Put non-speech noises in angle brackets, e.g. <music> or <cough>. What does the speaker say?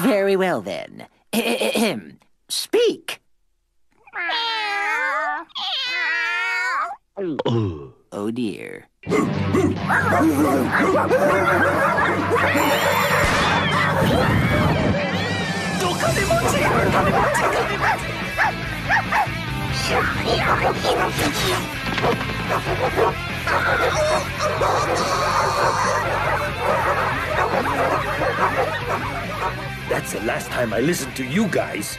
Very well, then. <clears throat> Speak. Oh dear. <laughs> That's the last time I listened to you guys.